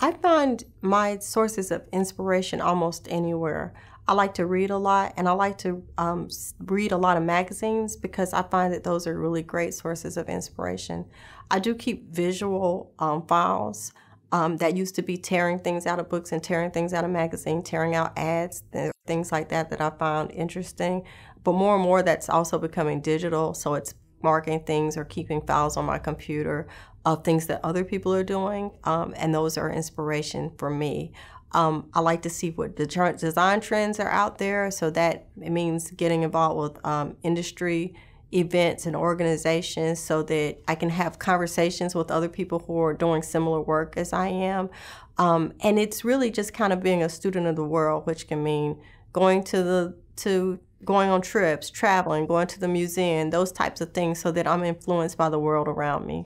I find my sources of inspiration almost anywhere. I like to read a lot and I like to um, read a lot of magazines because I find that those are really great sources of inspiration. I do keep visual um, files um, that used to be tearing things out of books and tearing things out of magazines, tearing out ads, things like that that I found interesting. But more and more that's also becoming digital, so it's marking things or keeping files on my computer of things that other people are doing, um, and those are inspiration for me. Um, I like to see what the design trends are out there, so that it means getting involved with um, industry events and organizations so that I can have conversations with other people who are doing similar work as I am. Um, and it's really just kind of being a student of the world, which can mean going to the to going on trips, traveling, going to the museum, those types of things so that I'm influenced by the world around me.